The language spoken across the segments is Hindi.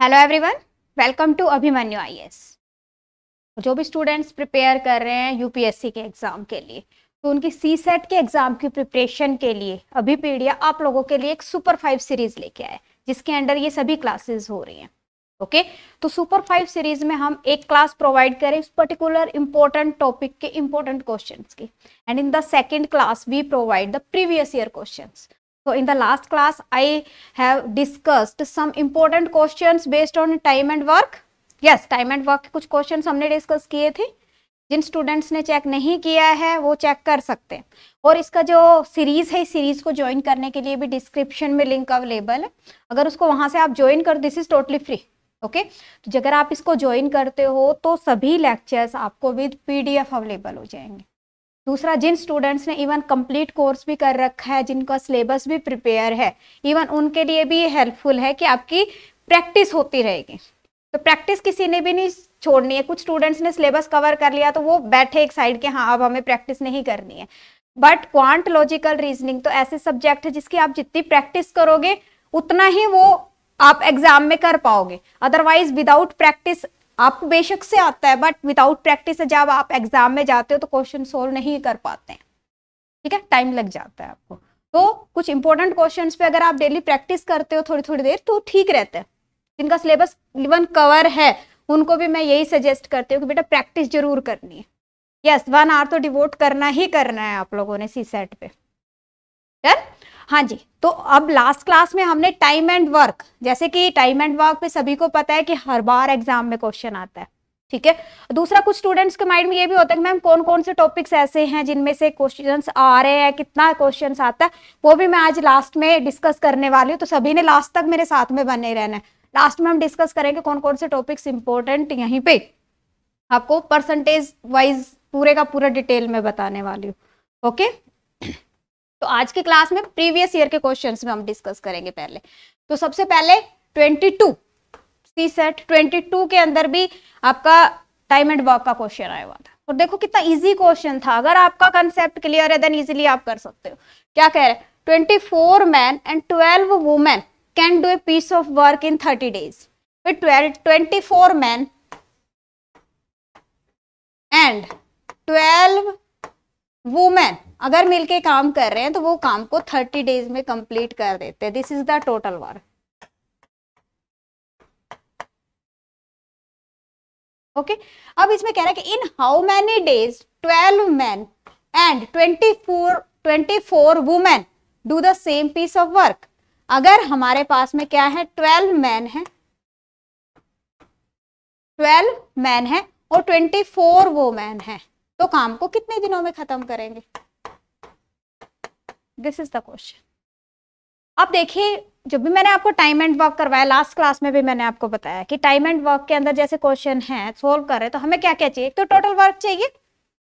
Hello everyone welcome to Abhimanyu IAS जो भी स्टूडेंट्स प्रिपेयर कर रहे हैं यूपीएससी के एग्ज़ाम के लिए तो उनकी सी सेट के एग्ज़ाम की प्रिपरेशन के लिए अभी पीडिया आप लोगों के लिए एक सुपर फाइव सीरीज़ लेके आए जिसके अंडर ये सभी क्लासेस हो रही हैं ओके? तो सुपर फाइव सीरीज़ में हम एक क्लास प्रोवाइड करें उस पर्टिकुलर इंपॉर्टेंट टॉपिक के इंपॉर्टेंट क्वेश्चंस की and in the second class we provide the previous year questions So in the last class, I have discussed some important questions based on time and work. Yes, time and work के कुछ questions हमने discuss किए थे। जिन स्टूडेंट्स ने चेक नहीं किया है वो चेक कर सकते हैं। और इसका जो सीरीज़ है इस सीरीज़ को ज्वाइन करने के लिए भी डिस्क्रिप्शन में लिंक अवेलेबल है। अगर उसको वहाँ से आप ज्वाइन कर this is totally free okay तो अगर आप इसको ज्वाइन करते हो तो सभी लेक्चर्स आपको विद पीडीएफ अवेलेबल हो जाएँगे। दूसरा, जिन स्टूडेंट्स ने इवन कंप्लीट कोर्स भी कर रखा है, जिनका सिलेबस भी प्रिपेयर है इवन उनके लिए भी ये हेल्पफुल है कि आपकी प्रैक्टिस होती रहेगी। तो प्रैक्टिस किसी ने भी नहीं छोड़नी है। कुछ स्टूडेंट्स ने सिलेबस कवर कर लिया तो वो बैठे एक साइड के हाँ अब हमें प्रैक्टिस नहीं करनी है। बट क्वांट लॉजिकल रीजनिंग तो ऐसे सब्जेक्ट है जिसकी आप जितनी प्रैक्टिस करोगे, उतना ही वो आप एग्ज़ाम में कर पाओगे। अदरवाइज़ विदाउट प्रैक्टिस आपको बेशक से आता है बट विदाउट प्रैक्टिस जब आप एग्ज़ाम में जाते हो तो क्वेश्चन सोल्व नहीं कर पाते हैं। ठीक है? टाइम लग जाता है आपको। तो कुछ इंपॉर्टेंट क्वेश्चन पे अगर आप डेली प्रैक्टिस करते हो थोड़ी थोड़ी देर तो ठीक रहता है। जिनका सिलेबस इवन कवर है, उनको भी मैं यही सजेस्ट करती हूँ कि बेटा प्रैक्टिस ज़रूर करनी है। यस वन आवर तो डिवोट करना ही करना है आप लोगों ने सी सेट पे। डन हाँ जी तो अब लास्ट क्लास में हमने टाइम एंड वर्क जैसे कि टाइम एंड वर्क पे सभी को पता है कि हर बार एग्ज़ाम में क्वेश्चन आता है, ठीक है? दूसरा कुछ स्टूडेंट्स के माइंड में ये भी होता है कि मैम कौन कौन से टॉपिक्स ऐसे हैं जिनमें से क्वेश्चंस आ रहे हैं, कितना क्वेश्चंस आता है, वो भी मैं आज लास्ट में डिस्कस करने वाली हूँ तो सभी ने लास्ट तक मेरे साथ में बने रहना है। लास्ट में हम डिस्कस करेंगे कौन कौन से टॉपिक्स इंपॉर्टेंट यहीं पे आपको परसेंटेज वाइज पूरे का पूरा डिटेल में बताने वाली हूँ ओके तो आज की क्लास में प्रीवियस ईयर के क्वेश्चंस में हम डिस्कस करेंगे पहले। तो सबसे पहले 22 सी सेट 22 के अंदर भी आपका टाइम एंड वर्क का क्वेश्चन आया हुआ था। और देखो कितना इजी क्वेश्चन था। अगर आपका कंसेप्ट क्लियर है देन इजीली आप कर सकते हो। क्या कह रहे हैं? Twenty four man and twelve women can do a piece of work in thirty days twenty four man and twelve women अगर मिलके काम कर रहे हैं तो वो काम को थर्टी डेज़ में कंप्लीट कर देते हैं। This is the total work okay अब इसमें कह रहा है कि in how many days twelve man and twenty four twenty four women do the same piece of work अगर हमारे पास में क्या है? ट्वेल्व मैन है। ट्वेल्व मैन है और ट्वेंटी फोर वुमेन है। तो काम को कितने दिनों में खत्म करेंगे? दिस इज़ द क्वेश्चन अब देखिए, जब भी मैंने आपको टाइम एंड वर्क करवाया लास्ट क्लास में भी मैंने आपको बताया कि टाइम एंड वर्क के अंदर जैसे क्वेश्चन है सोल्व कर रहे तो हमें क्या क्या चाहिए तो टोटल वर्क चाहिए,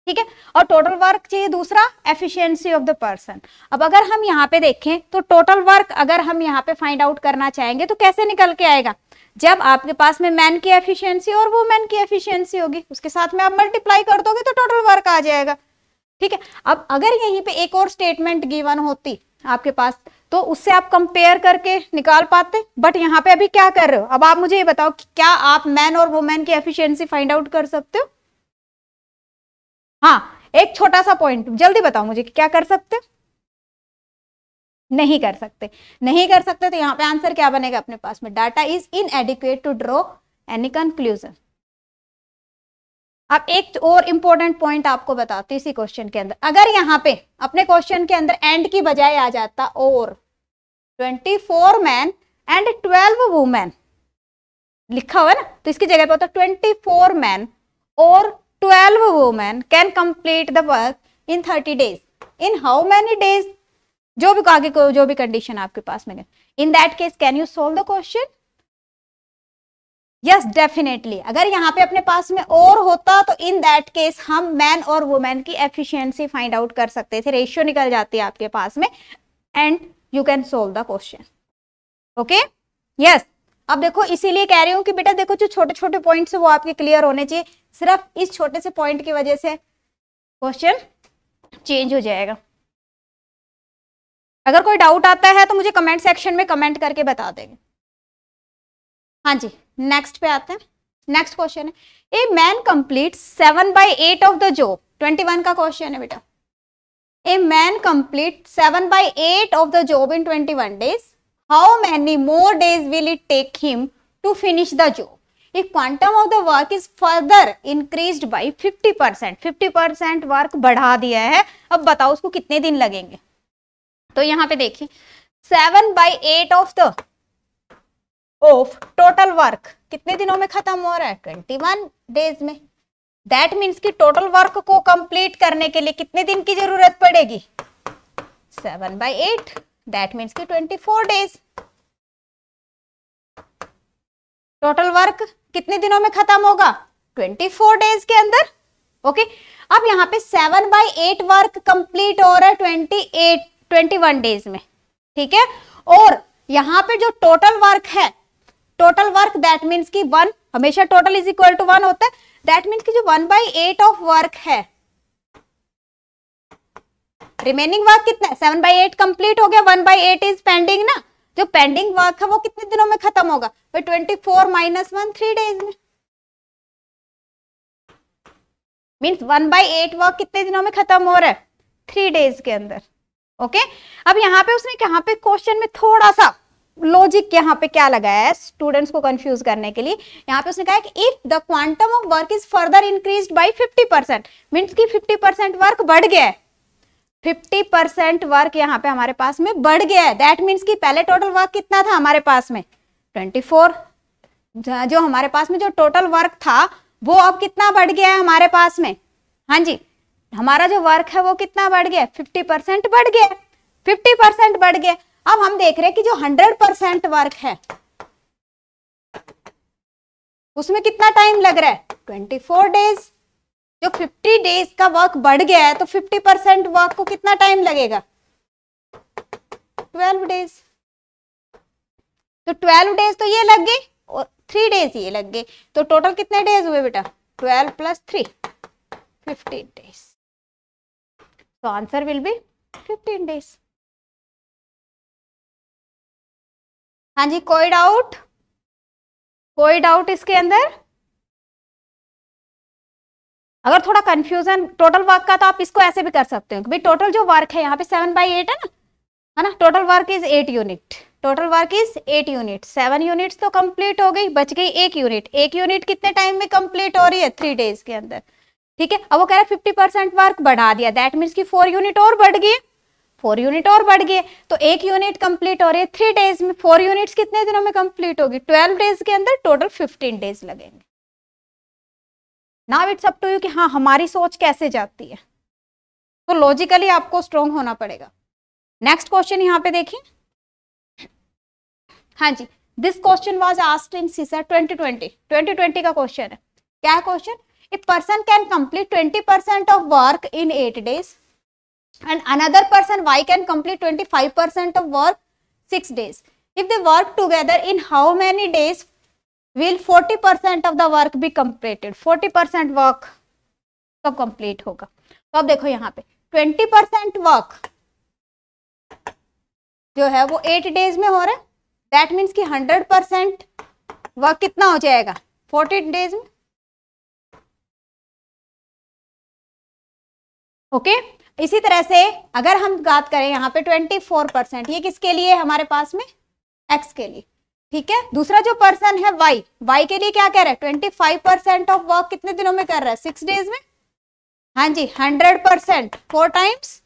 ठीक है? और टोटल वर्क चाहिए दूसरा एफिशिएंसी ऑफ़ द पर्सन अब अगर हम यहाँ पे देखें तो टोटल वर्क अगर हम यहाँ पे फाइंड आउट करना चाहेंगे तो कैसे निकल के आएगा? जब आपके पास में मैन की एफिशिएंसी और वो मैन की एफिशिएंसी होगी, उसके साथ में आप मल्टीप्लाई कर दोगे तो टोटल वर्क आ जाएगा। ठीक है? अब अगर यहीं पे एक और स्टेटमेंट गिवन होती आपके पास तो उससे आप कंपेयर करके निकाल पाते। बट यहाँ पे अभी क्या कर रहे हो? अब आप मुझे ये बताओ कि क्या आप मैन और वुमेन की एफिशिएंसी फाइंड आउट कर सकते हो? हाँ एक छोटा सा पॉइंट जल्दी बताओ मुझे क्या कर सकते नहीं कर सकते। नहीं कर सकते तो यहाँ पे आंसर क्या बनेगा अपने पास में? Data is inadequate to draw any conclusion अब एक और इंपॉर्टेंट पॉइंट आपको बताती इसी क्वेश्चन के अंदर। अगर यहाँ पे अपने क्वेश्चन के अंदर एंड की बजाय आ जाता और 24 मैन एंड 12 वुमेन लिखा हुआ ना? तो इसकी जगह पे होता ट्वेंटी फोर मैन और 12 women can complete the work in 30 days in how many days जो भी आगे को जो भी कंडीशन आपके पास में in that case can you solve the question yes definitely अगर यहाँ पे अपने पास में और होता तो इन दैट केस हम मैन और वुमेन की एफिशिएंसी फाइंड आउट कर सकते थे। रेशियो निकल जाती है आपके पास में। And you can solve the question okay yes अब देखो, इसीलिए कह रही हूँ कि बेटा देखो, जो छोटे छोटे पॉइंट्स है वो आपके क्लियर होने चाहिए। सिर्फ़ इस छोटे से पॉइंट की वजह से क्वेश्चन चेंज हो जाएगा। अगर कोई डाउट आता है तो मुझे कमेंट सेक्शन में कमेंट करके बता देंगे हाँ जी नेक्स्ट पे आते हैं। नेक्स्ट क्वेश्चन है। A man complete seven by eight of the job twenty one का क्वेश्चन है बेटा। A man complete seven by eight of the job in twenty one days how many more days will it take him to finish the job if quantum of the work is further increase by fifty percent fifty percent work बढ़ा दिया है। अब बताओ उसको कितने दिन लगेंगे? तो यहाँ पे देखिए seven by eight of the of total work कितने दिनों में खत्म हो रहा है? ट्वेंटी वन डेज़ में। दैट मीन्स कि टोटल वर्क को कंप्लीट करने के लिए कितने दिन की ज़रूरत पड़ेगी? Seven by eight that means की twenty four days total work कितने दिनों में खत्म होगा? ट्वेंटी फोर डेज़ के अंदर। Okay okay? अब यहाँ पे seven by eight work complete हो रहा है twenty eight twenty one days में, ठीक है? और यहाँ पे जो टोटल वर्क है टोटल वर्क दैट मीन्स की वन हमेशा total is equal to one होता है। दैट मीन्स की जो one by eight of work है रिमेनिंग वर्क कितना है? सेवन बाई एट कंप्लीट हो गया one by eight is pending ना? जो पेंडिंग वर्क है वो कितने दिनों में खत्म होगा? भाई twenty four minus one three days में। Means one by eight work कितने दिनों में खत्म हो रहा है? थ्री डेज़ के अंदर। ओके अब यहाँ पे उसने यहाँ पे क्वेश्चन में थोड़ा सा लॉजिक यहाँ पे क्या लगाया है स्टूडेंट्स को कंफ्यूज करने के लिए? यहाँ पे उसने कहा कि if the quantum of work is further increase by 50 percent means की 50 परसेंट वर्क बढ़ गया है। 50 परसेंट वर्क यहाँ पे हमारे पास में बढ़ गया है। दैट मीन्स की पहले टोटल वर्क कितना था हमारे पास में? 24 जो हमारे पास में जो टोटल वर्क था, वो अब कितना बढ़ गया है हमारे पास में? हाँ जी। हमारा जो वर्क है वो कितना बढ़ गया? फिफ्टी परसेंट बढ़ गया। फिफ्टी परसेंट बढ़ गया। अब हम देख रहे हैं कि जो हंड्रेड परसेंट वर्क है, उसमें कितना टाइम लग रहा है? ट्वेंटी फोर डेज़ जो फिफ्टी डेज़ का वर्क बढ़ गया है तो फिफ्टी परसेंट वर्क को कितना टाइम लगेगा? ट्वेल्व डेज़ तो ट्वेल्व डेज़ तो ये लग गए और थ्री डेज़ ये लग गए। तो टोटल कितने डेज़ हुए बेटा? Twelve plus three fifteen days तो answer will be fifteen days हाँ जी, कोई डाउट कोई डाउट इसके अंदर? अगर थोड़ा कंफ्यूजन टोटल वर्क का तो आप इसको ऐसे भी कर सकते हो भाई टोटल जो वर्क है, यहाँ पे सेवन बाई एट है ना? है ना? Total work is eight unit total work is eight unit seven units तो कंप्लीट हो गई, बच गई एक यूनिट एक यूनिट कितने टाइम में कंप्लीट हो रही है? थ्री डेज़ के अंदर. ठीक है? अब वो कह रहा है फिफ्टी परसेंट वर्क बढ़ा दिया। दैट मीन्स की फोर यूनिट और बढ़ गई। फोर यूनिट और बढ़ गए तो एक यूनिट कंप्लीट हो रही है थ्री डेज़ में। फोर यूनिट्स कितने दिनों में कंप्लीट होगी? ट्वेल्व डेज़ के अंदर टोटल फिफ्टीन डेज़ लगेंगे। Now it's up to you कि हाँ हमारी सोच कैसे जाती है? तो लॉजिकली आपको स्ट्रोंग होना पड़ेगा। नेक्स्ट क्वेश्चन यहाँ पे देखिए। हाँ जी। This question was asked in CSAT 2020 2020 का क्वेश्चन है। क्या question a person can complete 20% of work in 8 days and another person y can complete 25% of work 6 days if they work together in how many days will 40% of the work be completed 40% work कब कंप्लीट होगा तो अब देखो यहाँ पे 20% वर्क जो है वो 8 डेज़ में हो रहा है दैट मीन्स कि 100% वर्क कितना हो जाएगा 40 डेज़ में ओके? इसी तरह से अगर हम बात करें यहाँ पे 24 परसेंट ये किसके लिए हमारे पास में? एक्स के लिए। ठीक है? दूसरा जो पर्सन है वाई वाई के लिए क्या कह रहा है? 25 परसेंट ऑफ़ वर्क कितने दिनों में कर रहा है? सिक्स डेज़ में? हाँ जी 100 परसेंट फोर टाइम्स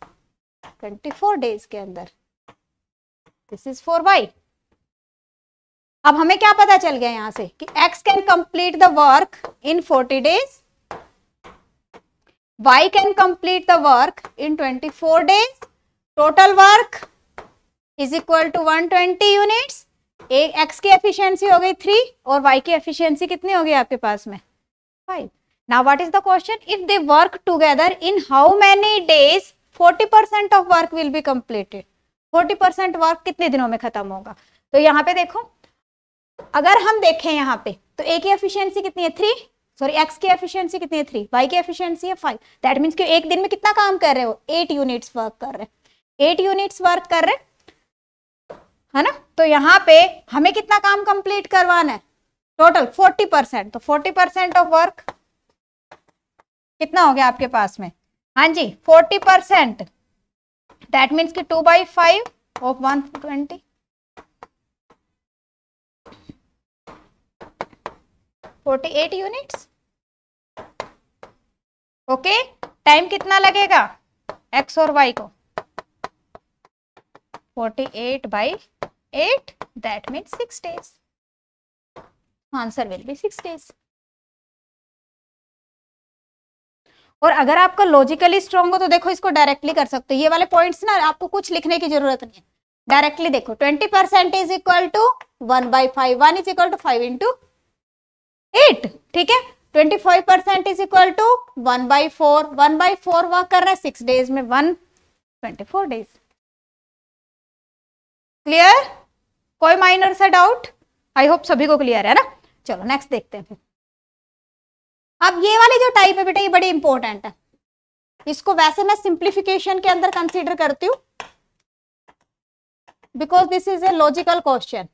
24 डेज़ के अंदर। दिस इज़ फॉर वाई अब हमें क्या पता चल गया यहाँ से कि x can complete the work in 40 days y can complete the work in 24 days. Total work is equal to 120 units. एक x की एफिशिएंसी हो गई थ्री और y की एफिशिएंसी कितनी हो गई आपके पास में? Five now what is the question if they work together in how many days 40 percent of work will be completed 40 percent work कितने दिनों में खत्म होगा? तो यहाँ पे देखो, अगर हम देखें यहाँ पे तो ए की एफिशिएंसी कितनी है? थ्री सॉरी एक्स की एफिशिएंसी कितनी है? थ्री वाई की एफिशिएंसी है फाइव दैट मीन्स कि एक दिन में कितना काम कर रहे हो? एट यूनिट्स वर्क कर रहे हैं। एट यूनिट्स वर्क कर रहे है। ना? तो यहाँ पे हमें कितना काम कंप्लीट करवाना है? टोटल फोर्टी परसेंट तो फोर्टी परसेंट ऑफ़ वर्क कितना हो गया आपके पास में? हाँ जी फोर्टी परसेंट दैट मीन्स की two by five of one twenty forty eight units okay? Time कितना लगेगा? एक्स और वाई को। Forty eight by eight that means six days answer will be six days और अगर आपका लॉजिकली स्ट्रॉन्ग हो तो देखो इसको डायरेक्टली कर सकते हो। ये वाले पॉइंट्स ना, आपको कुछ लिखने की ज़रूरत नहीं है। डायरेक्टली देखो twenty percent is equal to one by five one is equal to five into eight ठीक है? Twenty five percent is equal to one by four one by four work कर रहा है सिक्स डेज़ में one twenty four days clear कोई माइनर सा डाउट आई होप सभी को क्लियर है ना? चलो नेक्स्ट देखते हैं अब ये वाली जो टाइप है बेटा, ये बड़ी इंपॉर्टेंट है। इसको वैसे मैं सिंप्लीफिकेशन के अंदर कंसीडर करती हूँ। Because this is a logical question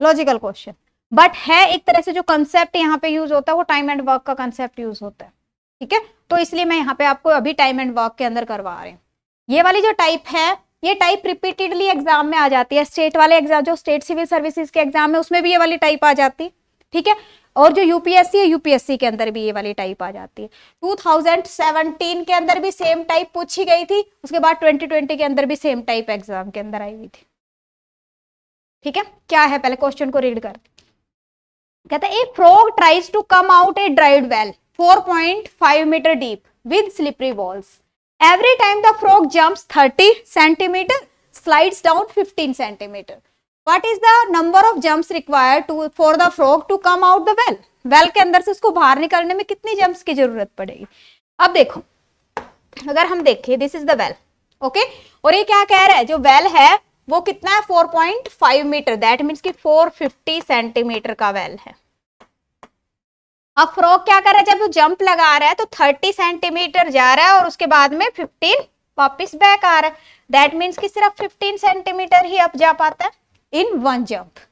logical question but है एक तरह से जो कंसेप्ट यहाँ पे यूज़ होता है, वो टाइम एंड वर्क का कंसेप्ट यूज़ होता है। ठीक है? तो इसलिए मैं यहाँ पे आपको अभी टाइम एंड वर्क के अंदर करवा रही हूँ। ये वाली जो टाइप है, ये टाइप रिपीटेडली एग्ज़ाम में आ जाती है। स्टेट वाले एग्ज़ाम जो स्टेट सिविल सर्विसेज़ के एग्ज़ाम में, उसमें भी ये वाली टाइप आ जाती। है ठीक है? और जो यूपीएससी है यूपीएससी के अंदर भी ये वाली टाइप आ जाती है। 2017 के अंदर भी सेम टाइप पूछी गई थी। उसके बाद 2020 के अंदर भी सेम टाइप एग्ज़ाम के अंदर आई हुई थी। ठीक है? क्या है? पहले क्वेश्चन को रीड कर कहता है frog tries to come out a dried well 4.5 metre deep with slippery walls every time the frog jumps 30 centimetre slides down 15 centimetre what is the number of jumps required to, for the frog to come out the well? Well के अंदर से उसको बाहर निकालने में कितनी जंप्स की ज़रूरत पड़ेगी? अब देखो, अगर हम देखें this is the well okay और ये क्या कह रहा है? जो वेल है वो कितना है? 4.5 मीटर दैट मीन्स कि 450 सेंटीमीटर का वेल है। अब फ्रॉग क्या कर रहा है? जब वो जंप लगा रहा है तो 30 सेंटीमीटर जा रहा है और उसके बाद में 15 वापस बैक आ रहा है। दैट मीन्स कि सिर्फ़ 15 सेंटीमीटर ही अप जा पाता है। इन वन जंप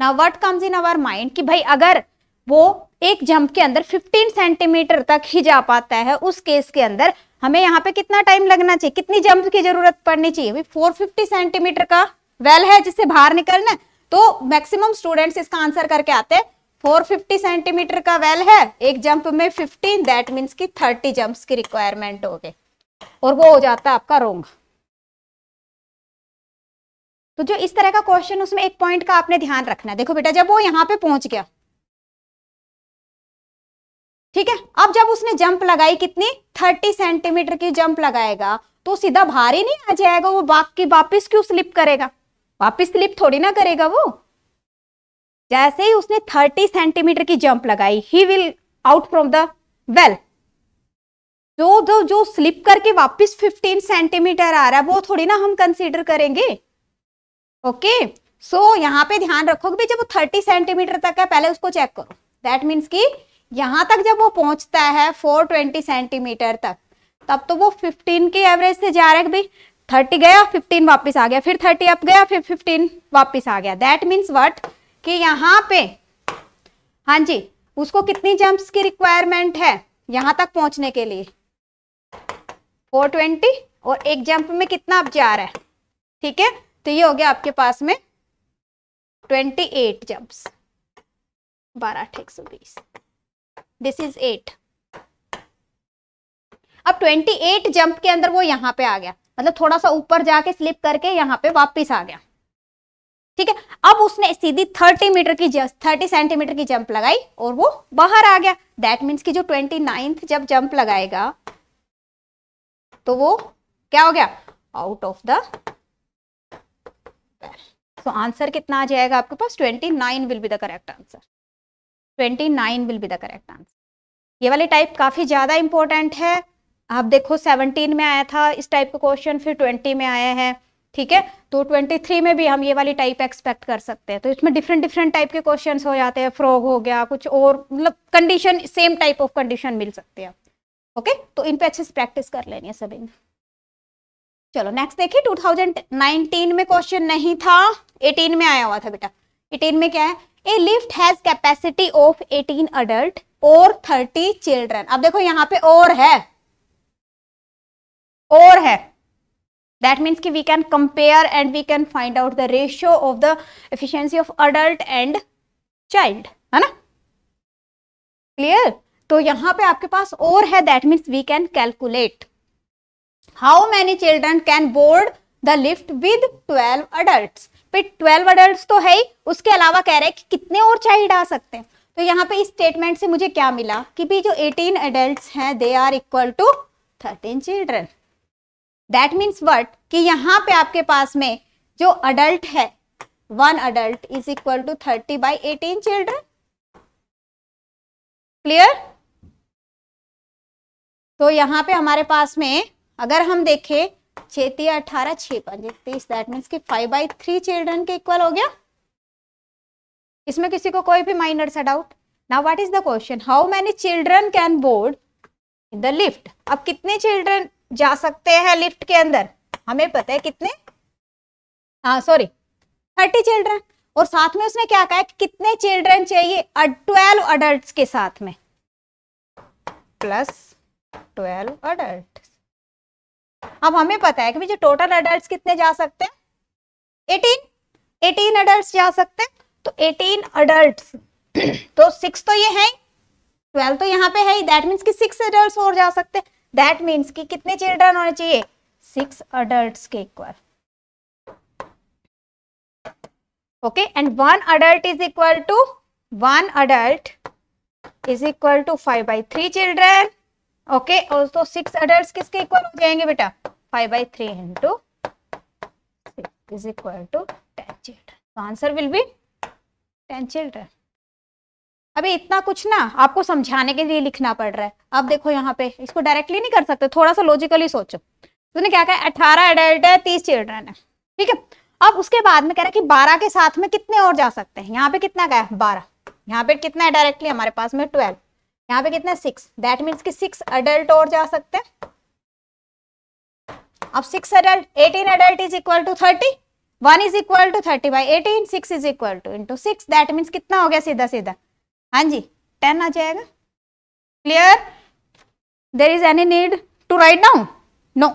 ना what comes in our mind कि भाई अगर वो एक जंप के अंदर 15 सेंटीमीटर तक ही जा पाता है। उस केस के अंदर हमें यहाँ पे कितना टाइम लगना चाहिए? कितनी जंप की ज़रूरत पड़नी चाहिए? भाई 450 सेंटीमीटर का वेल है जिससे बाहर निकलना तो मैक्सिमम स्टूडेंट्स इसका आंसर करके आते हैं। 450 सेंटीमीटर का वेल है, एक जंप में 15 दैट मीन्स की 30 जंप्स की रिक्वायरमेंट हो गई। और वो हो जाता है आपका रोंग। तो जो इस तरह का क्वेश्चन उसमें एक पॉइंट का आपने ध्यान रखना है। देखो बेटा, जब वो यहाँ पे पहुँच गया ठीक है? अब जब उसने जंप लगाई कितनी? थर्टी सेंटीमीटर की जंप लगाएगा तो सीधा ही नहीं आ जाएगा वो बाकी वापिस क्यों स्लिप करेगा? वापिस स्लिप थोड़ी ना करेगा वो। जैसे ही उसने थर्टी सेंटीमीटर की जंप लगाई he will out from the well जो जो जो स्लिप करके वापस 15 सेंटीमीटर आ रहा है, वो थोड़ी ना हम कंसीडर करेंगे। ओके सो यहाँ पे ध्यान रखो कि जब वो थर्टी सेंटीमीटर तक है, पहले उसको चेक करो। दैट मीन्स कि यहाँ तक जब वो पहुँचता है फोर ट्वेंटी सेंटीमीटर तक, तब तो वो फिफ्टीन की एवरेज से जा रहा है भाई थर्टी गया फिफ्टीन वापस आ गया, फिर थर्टी अप गया, फिर फिफ्टीन वापस आ गया। दैट मीन्स वट कि यहाँ पे हाँ जी, उसको कितनी जंप्स की रिक्वायरमेंट है यहाँ तक पहुँचने के लिए? फोर ट्वेंटी और एक जंप में कितना अब जा रहा है? ठीक है? तो ये हो गया आपके पास में ट्वेंटी एट जम्प्स बारह एक सौ बीस। दिस इज़ एट अब ट्वेंटी एट जंप के अंदर वो यहाँ पे आ गया। मतलब थोड़ा सा ऊपर जाके स्लिप करके यहाँ पे वापस आ गया। ठीक है? अब उसने सीधी थर्टी मीटर की थर्टी सेंटीमीटर की जंप लगाई और वो बाहर आ गया। दैट मीन्स की जो ट्वेंटी नाइन्थ जब जंप लगाएगा तो वो क्या हो गया? आउट ऑफ़ द आंसर कितना आ जाएगा आपके पास? Twenty nine will be the correct answer twenty nine will be the correct answer ये वाली टाइप काफ़ी ज़्यादा इंपॉर्टेंट है। आप देखो सेवनटीन में आया था इस टाइप का क्वेश्चन फिर ट्वेंटी में आया है, ठीक है? तो ट्वेंटी थ्री में भी हम ये वाली टाइप एक्सपेक्ट कर सकते हैं। तो इसमें डिफरेंट डिफरेंट टाइप के क्वेश्चन हो जाते हैं फ्रॉग हो गया, कुछ और मतलब condition same type of condition मिल सकती है। ओके तो इन पे अच्छे से प्रैक्टिस कर लेनी है सभी चलो नेक्स्ट देखिए 2019 में क्वेश्चन नहीं था 18 में आया हुआ था बेटा। 18 में क्या है? A lift has capacity of 18 adult और 30 चिल्ड्रन अब देखो यहाँ पे और है। और है। दैट मीन्स कि we can compare and we can find out the ratio of the efficiency of adult and child है ना? क्लियर तो यहाँ पे आपके पास और है that means we can calculate how many children can board the lift with twelve adult फिर ट्वेल्व अडल्ट तो है ही, उसके अलावा कह रहे हैं कि कितने और चाइल्ड आ सकते हैं। तो यहाँ पे इस स्टेटमेंट से मुझे क्या मिला कि भी जो 18 एडल्ट हैं they are equal to 13 children that means what कि यहाँ पे आपके पास में जो अडल्ट है one adult is equal to thirty by eighteen children clear तो यहाँ पे हमारे पास में अगर हम देखें छेती अठारह छह पंजे तीस दैट मीन्स कि फाइव बाई थ्री चिल्ड्रन के इक्वल हो गया। इसमें किसी को कोई भी माइनर सा doubt now what is the question how many children can board in the lift अब कितने चिल्ड्रन जा सकते हैं लिफ्ट के अंदर? हमें पता है कितने। हाँ सॉरी थर्टी चिल्ड्रन और साथ में उसने क्या कहा कि कितने चिल्ड्रन चाहिए ट्वेल्व अडल्ट के साथ में? प्लस ट्वेल्व अडल्ट अब हमें पता है कि जो टोटल अडल्ट कितने जा सकते हैं? एटीन एटीन अडल्ट जा सकते हैं? तो एटीन अडल्ट तो सिक्स तो ये है ट्वेल्व तो यहाँ पे है दैट मीन्स कि सिक्स अडल्ट और जा सकते हैं। दैट मीन्स कि कितने चिल्ड्रन होने चाहिए? सिक्स अडल्ट के equal okay and one adult is equal to one adult is equal to five by three children okay, और तो सिक्स अडल्ट किसके इक्वल हो जाएँगे बेटा? Five by three into is equal to ten children answer will be ten children अभी इतना कुछ ना आपको समझाने के लिए लिखना पड़ रहा है। अब देखो यहाँ पे, इसको डायरेक्टली नहीं कर सकते थोड़ा सा लॉजिकली सोचो। तूने क्या कहा? अठारह एडल्ट है, तीस चिल्ड्रन है। ठीक है? अब उसके बाद में कह रहा है कि बारह के साथ में कितने और जा सकते हैं? यहाँ पे कितना है? बारह। यहाँ पे कितना है डायरेक्टली हमारे पास में ट्वेल्व यहाँ पे कितना सिक्स दैट मीन्स कि सिक्स अडल्ट और जा सकते हैं। अब six adult eighteen adult is equal to thirty one is equal to thirty by eighteen six is equal to into six that means कितना हो गया सीधा सीधा? हाँ जी टेन आ जाएगा। Clear there is any need to write down no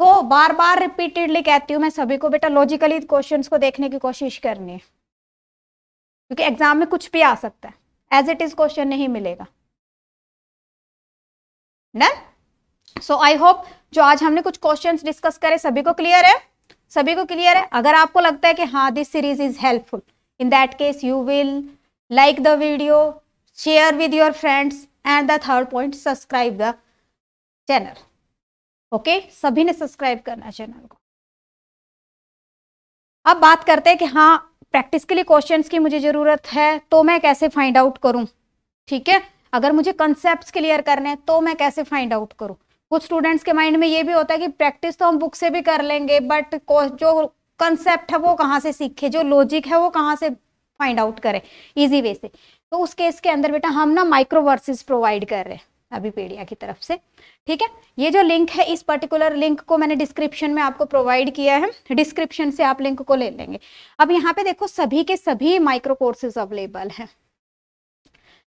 तो बार बार रिपीटेडली कहती हूँ मैं सभी को, बेटा लॉजिकली क्वेश्चंस को देखने की कोशिश करनी है। क्योंकि एग्ज़ाम में कुछ भी आ सकता है। एज इट इज़ क्वेश्चन नहीं मिलेगा। डन सो आई होप जो आज हमने कुछ क्वेश्चंस डिस्कस करे, सभी को क्लियर है? सभी को क्लियर है? अगर आपको लगता है कि हाँ this series is helpful in that case you will like the video share with your friends and the third point subscribe the channel okay सभी ने सब्सक्राइब करना चैनल को। अब बात करते हैं कि हाँ प्रैक्टिस के लिए क्वेश्चंस की मुझे ज़रूरत है तो मैं कैसे फाइंड आउट करूँ? ठीक है? अगर मुझे कंसेप्ट क्लियर करने हैं तो मैं कैसे फाइंड आउट करूँ? कुछ स्टूडेंट्स के माइंड में ये भी होता है कि प्रैक्टिस तो हम बुक से भी कर लेंगे बट जो कंसेप्ट है वो कहाँ से सीखे? जो लॉजिक है वो कहाँ से फाइंड आउट करें? इजी वे से। तो उस केस के अंदर बेटा, हम ना माइक्रो वर्सेस प्रोवाइड कर रहे हैं। अभी पीडिया की तरफ़ से। ठीक है? ये जो लिंक है इस पर्टिकुलर लिंक को मैंने डिस्क्रिप्शन में आपको प्रोवाइड किया है। डिस्क्रिप्शन से आप लिंक को ले लेंगे। अब यहाँ पे देखो सभी के सभी माइक्रो कोर्सेज अवेलेबल हैं।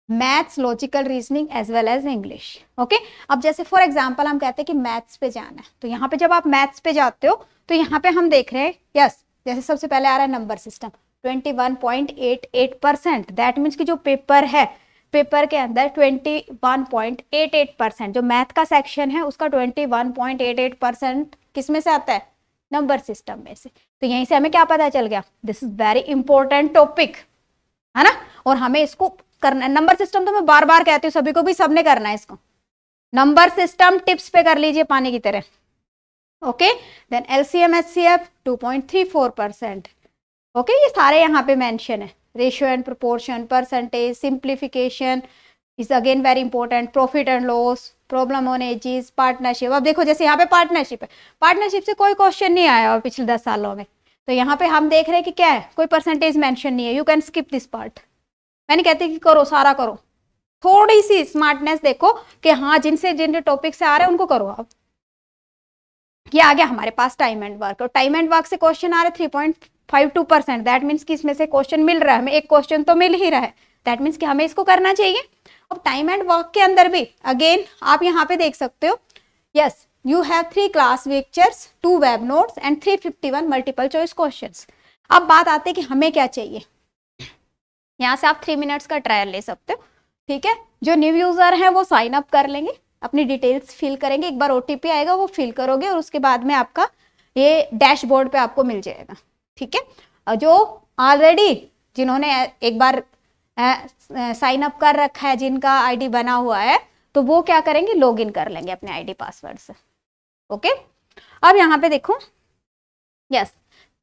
Maths logical reasoning as well as English okay अब जैसे फॉर एग्ज़ाम्पल हम कहते हैं कि मैथ्स पे जाना है। तो यहाँ पे जब आप मैथ्स पे जाते हो तो यहाँ पे हम देख रहे हैं यस yes, जैसे सबसे पहले आ रहा है number system 21.88 percent that means कि जो पेपर है पेपर के अंदर 21.88 परसेंट जो मैथ का सेक्शन है, उसका 21.88 परसेंट किसमें से आता है? नंबर सिस्टम में से। तो यहीं से हमें क्या पता चल गया? This is very important topic है ना? और हमें इसको करना है नंबर सिस्टम तो मैं बार बार कहती हूँ, सभी को भी, सबने करना है इसको। नंबर सिस्टम टिप्स पे कर लीजिए पानी की तरह। Okay then LCM HCF 2.34 percent okay ये सारे यहाँ पे मेंशन है। Ratio and proportion percentage simplification is again very important profit and loss problem on ages partnership अब देखो, जैसे यहाँ पे पार्टनरशिप है। पार्टनरशिप से कोई क्वेश्चन नहीं आया और पिछले दस सालों में। तो यहाँ पे हम देख रहे हैं कि क्या है? कोई परसेंटेज मेंशन नहीं है। You can skip this part मैंने कहती कि करो, सारा करो। थोड़ी सी स्मार्टनेस देखो कि हाँ जिनसे, जिन टॉपिक से आ रहे हैं, उनको करो आप। ये आ गया हमारे पास टाइम एंड वर्क और टाइम एंड वर्क से क्वेश्चन आ रहे three point five two percent. That means कि इसमें से क्वेश्चन मिल रहा है। हमें एक क्वेश्चन तो मिल ही रहा है। दैट मीन्स कि हमें इसको करना चाहिए। अब टाइम एंड वर्क के अंदर भी अगेन आप यहाँ पे देख सकते हो। Yes you have three class lectures two web notes and three fifty one multiple choice question अब बात आती है कि हमें क्या चाहिए। यहाँ से आप थ्री मिनट्स का ट्रायल ले सकते हो। ठीक है? जो न्यू यूज़र है, वो साइन अप कर लेंगे। अपनी डिटेल्स फिल करेंगे। एक बार ओटीपी आएगा, वो फिल करोगे और उसके बाद में आपका ये डैशबोर्ड पे आपको मिल जाएगा। ठीक है? जो ऑलरेडी जिन्होंने एक बार साइन अप कर रखा है, जिनका आईडी बना हुआ है तो वो क्या करेंगे? लॉगिन कर लेंगे अपने आईडी पासवर्ड से। ओके अब यहाँ पे देखो। यस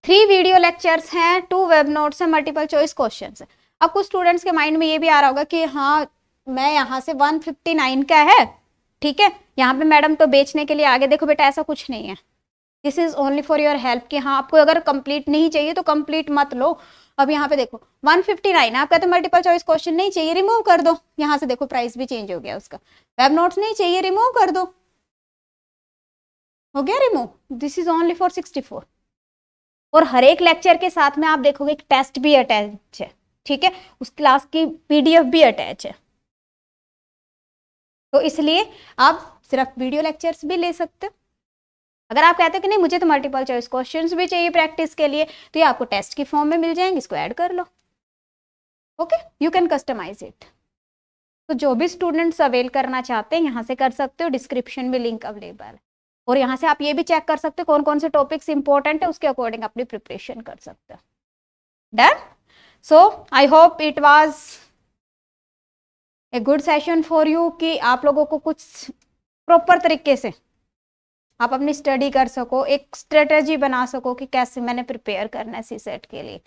थ्री वीडियो लेक्चर्स हैं टू वेब नोट्स हैं मल्टीपल चॉइस क्वेश्चन है। अब कुछ स्टूडेंट्स के माइंड में ये भी आ रहा होगा कि हाँ मैं यहाँ से 159 का है, ठीक है? यहाँ पे मैडम तो बेचने के लिए आगे देखो बेटा ऐसा कुछ नहीं है। This is only for your help कि हाँ आपको अगर कंप्लीट नहीं चाहिए तो कंप्लीट मत लो। अब यहाँ पे देखो 159 है आप कहते मल्टीपल चॉइस क्वेश्चन नहीं चाहिए रिमूव कर दो। यहाँ से देखो प्राइस भी चेंज हो गया उसका। वेब नोट्स नहीं चाहिए रिमूव कर दो। हो गया remove this is only for 64 और हर एक लेक्चर के साथ में आप देखोगे, एक टेस्ट भी अटैच है। ठीक है? उस क्लास की पीडीएफ भी अटैच है। तो इसलिए आप सिर्फ़ वीडियो लेक्चर्स भी ले सकते हो। अगर आप कहते हो कि नहीं, मुझे तो मल्टीपल चॉइस क्वेश्चंस भी चाहिए प्रैक्टिस के लिए तो ये आपको टेस्ट की फॉर्म में मिल जाएँगे, इसको ऐड कर लो। Okay you can customize it तो जो भी स्टूडेंट्स अवेल करना चाहते हैं, यहाँ से कर सकते हो डिस्क्रिप्शन में लिंक अवेलेबल है। और यहाँ से आप ये भी चेक कर सकते हो कौन कौन से टॉपिक्स इंपॉर्टेंट है, उसके अकॉर्डिंग अपनी प्रिपरेशन कर सकते हो। Done so I hope it was a good session for you कि आप लोगों को कुछ प्रॉपर तरीके से आप अपनी स्टडी कर सको, एक स्ट्रेटजी बना सको कि कैसे मैंने प्रिपेयर करना है सी सेट के लिए।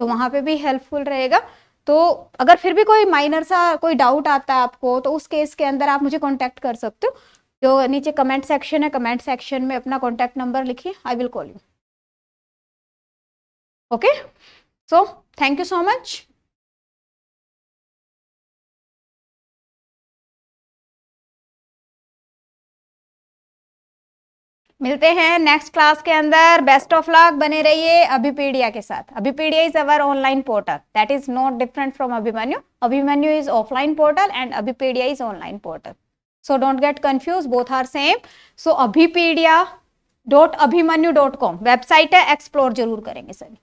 तो वहाँ पे भी हेल्पफुल रहेगा। तो अगर फिर भी कोई माइनर सा कोई डाउट आता है आपको तो उस केस के अंदर आप मुझे कांटेक्ट कर सकते हो। जो नीचे कमेंट सेक्शन है कमेंट सेक्शन में अपना कॉन्टैक्ट नंबर लिखिए I will call you okay so thank you so much मिलते हैं नेक्स्ट क्लास के अंदर। बेस्ट ऑफ़ लक बने रहिए अभिपीडिया के साथ। Abhipedia is our online portal that is not different from Abhimanyu. Abhimanyu is offline portal and Abhipedia is online portal so don't get confuse both are same so Abhipedia dot Abhimanyu dot com website है। एक्सप्लोर ज़रूर करेंगे सभी।